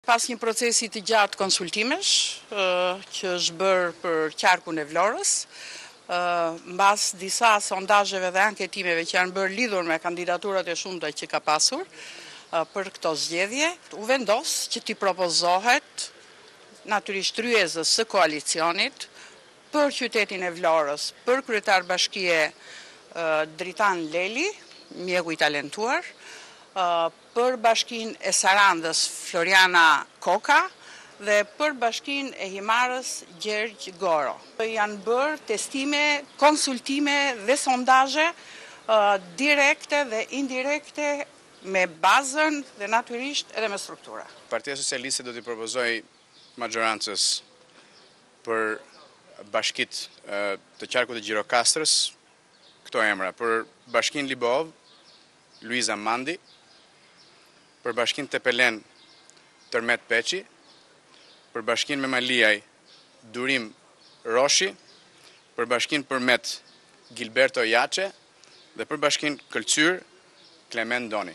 Pas një procesi të gjatë konsultimesh, që është bërë për qarkun e Vlorës, mbas disa sondazheve dhe anketimeve që janë bërë lidhur me kandidaturat e shumta që ka pasur për këto zgjedhje, u vendos që t'i propozohet natyrisht tryezës së koalicionit, Për qytetin e Vlorës, për kryetar bashkie Dritan Leli, mjeku i talentuar, për bashkinë e Sarandës Floriana Koka dhe për bashkinë e Himarës Gjergj Goro. Janë bërë testime, konsultime dhe sondazhe direkte dhe indirekte me bazën dhe natyrisht edhe me struktura. Partia Socialiste do t'i propozojë maxhorancës, për bashkitë të qarkut të Gjirokastrës këto emra, për bashkinë Libohovë, Luiza Mandi, për bashkinë Tepelenë, Tërmet Peçi, për bashkinë Memaliaj, Durim Roshi, për bashkinë Përmet, Gilberto Jaçe dhe për bashkinë Këlcyrë, Klement Ndoni.